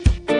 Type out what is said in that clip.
you.